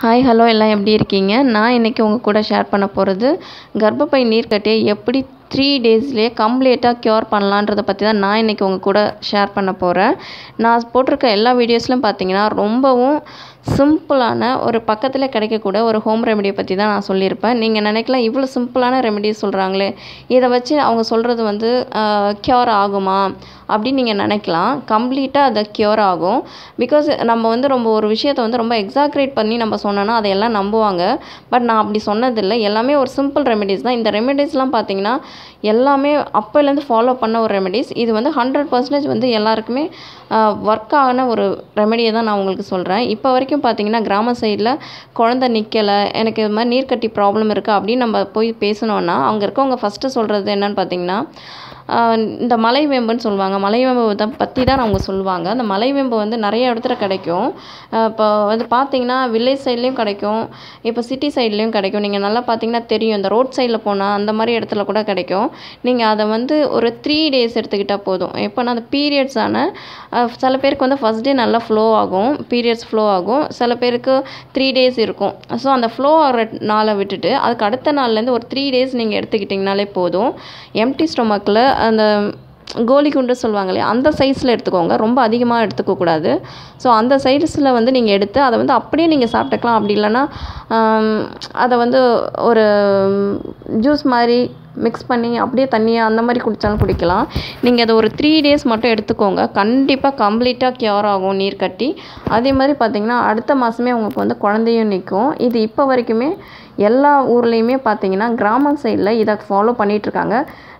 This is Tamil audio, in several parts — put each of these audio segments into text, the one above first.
ஹாய் ஹலோ எல்லாம் எப்படி இருக்கீங்க? நான் இன்றைக்கி உங்கள் கூட ஷேர் பண்ண போகிறது கர்ப்பப்பை நீர்க்கட்டியை எப்படி த்ரீ டேஸ்லேயே கம்ப்ளீட்டாக க்யூர் பண்ணலான்றதை பற்றி தான் நான் இன்றைக்கி உங்கள் கூட ஷேர் பண்ண போகிறேன் நான் போட்டிருக்க எல்லா வீடியோஸ்லையும் பார்த்தீங்கன்னா ரொம்பவும் சிம்பிளான ஒரு பக்கத்தில் கிடைக்கக்கூட ஒரு ஹோம் ரெமெடியை பற்றி தான் நான் சொல்லியிருப்பேன். நீங்கள் நினைக்கலாம் இவ்வளோ சிம்பிளான ரெமெடி சொல்கிறாங்களே இதை வச்சு அவங்க சொல்கிறது வந்து க்யூர் ஆகுமா? அப்படின்னு நீங்கள் நினைக்கலாம். கம்ப்ளீட்டாக அதை க்யூர் ஆகும். பிகாஸ் நம்ம வந்து ரொம்ப ஒரு விஷயத்தை வந்து ரொம்ப எக்ஸாக்ரேட் பண்ணி நம்ம சொன்னோன்னா அதையெல்லாம் நம்புவாங்க. பட் நான் அப்படி சொன்னதில்லை. எல்லாமே ஒரு சிம்பிள் ரெமெடிஸ் தான். இந்த ரெமெடிஸ்லாம் பார்த்தீங்கன்னா எல்லாமே அப்போலேருந்து ஃபாலோ பண்ண ஒரு ரெமெடிஸ் இது வந்து ஹண்ட்ரட் பர்சன்டேஜ் வந்து எல்லாருக்குமே ஒர்க் ஆன ஒரு ரெமெடியை தான் நான் உங்களுக்கு சொல்கிறேன் இப்போ வரைக்கும் பார்த்தீங்கன்னா கிராம சைடில் குழந்த நிற்கலை எனக்கு இது மாதிரி நீர்க்கட்டி ப்ராப்ளம் இருக்குது அப்படின்னு நம்ம போய் பேசணுன்னா அங்கே இருக்கவங்க ஃபஸ்ட்டு சொல்கிறது என்னன்னு பார்த்தீங்கன்னா இந்த மலைவேம்புன்னு சொல்லுவாங்க. மலைவேம்பு தான் பற்றி தான் அவங்க சொல்லுவாங்க. அந்த மலைவேம்பு வந்து நிறைய இடத்துல கிடைக்கும். இப்போ வந்து பார்த்தீங்கன்னா வில்லேஜ் சைட்லேயும் கிடைக்கும். இப்போ சிட்டி சைட்லேயும் கிடைக்கும். நீங்கள் நல்லா பார்த்தீங்கன்னா தெரியும். இந்த ரோட் சைடில் போனால் அந்த மாதிரி இடத்துல கூட கிடைக்கும். நீங்கள் அதை வந்து ஒரு த்ரீ டேஸ் எடுத்துக்கிட்டால் போதும். எப்போனா அந்த பீரியட்ஸான சில பேருக்கு வந்து ஃபஸ்ட் டே நல்லா ஃப்ளோ ஆகும். பீரியட்ஸ் ஃப்ளோ ஆகும். சில பேருக்கு த்ரீ டேஸ் இருக்கும். ஸோ அந்த ஃப்ளோ ஆகிற நாளை விட்டுட்டு அதுக்கு அடுத்த நாள்லேருந்து ஒரு த்ரீ டேஸ் நீங்கள் எடுத்துக்கிட்டிங்கனாலே போதும். எம்டி ஸ்டொமக்கில் அந்த கோலி குண்டு சொல்லுவாங்க இல்லையா அந்த சைஸில் எடுத்துக்கோங்க. ரொம்ப அதிகமாக எடுத்துக்கக்கூடாது ஸோ அந்த சைஸில் வந்து நீங்கள் எடுத்து அதை வந்து அப்படியே நீங்கள் சாப்பிட்டுக்கலாம். அப்படி இல்லைன்னா அதை வந்து ஒரு ஜூஸ் மாதிரி மிக்ஸ் பண்ணி அப்படியே தண்ணியாக அந்த மாதிரி குடித்தாலும் குடிக்கலாம். நீங்கள் அதை ஒரு த்ரீ டேஸ் மட்டும் எடுத்துக்கோங்க. கண்டிப்பாக கம்ப்ளீட்டாக க்யூர் ஆகும் நீர் கட்டி. அதே மாதிரி பார்த்திங்கன்னா அடுத்த மாதமே உங்களுக்கு வந்து குழந்தையும் நிற்கும் இது இப்போ வரைக்குமே எல்லா ஊர்லேயுமே பார்த்தீங்கன்னா கிராம சைடில் இதை ஃபாலோ பண்ணிகிட்ருக்காங்க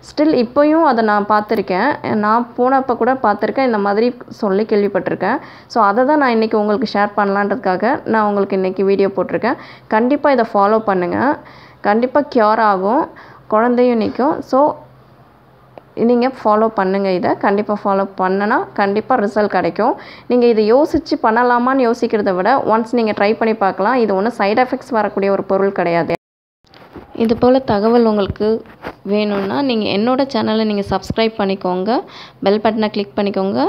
ஸ்டில் இப்போயும் அதை நான் பார்த்துருக்கேன். நான் போனப்போ கூட பார்த்துருக்கேன். இந்த மாதிரி சொல்லி கேள்விப்பட்டிருக்கேன். ஸோ அதை தான் நான் இன்றைக்கி உங்களுக்கு ஷேர் பண்ணலான்றதுக்காக நான் உங்களுக்கு இன்றைக்கி வீடியோ போட்டிருக்கேன். கண்டிப்பாக இதை ஃபாலோ பண்ணுங்கள் கண்டிப்பாக க்யூர் ஆகும். குழந்தையும் நிற்கும் ஸோ நீங்கள் ஃபாலோ பண்ணுங்கள் இதை. கண்டிப்பாக ஃபாலோ பண்ணனா கண்டிப்பாக ரிசல்ட் கிடைக்கும். நீங்கள் இதை யோசித்து பண்ணலாமான்னு யோசிக்கிறத விட ஒன்ஸ் நீங்கள் ட்ரை பண்ணி பார்க்கலாம். இது ஒன்றும் சைட் எஃபெக்ட்ஸ் வரக்கூடிய ஒரு பொருள் கிடையாது. இது போல் தகவல் உங்களுக்கு வேணும்னா நீங்கள் என்னோடய சேனலை நீங்கள் சப்ஸ்கிரைப் பண்ணிக்கோங்க. பெல் பட்டனை கிளிக் பண்ணிக்கோங்க.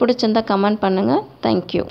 பிடிச்சிருந்தா கமெண்ட் பண்ணுங்கள் தேங்க்யூ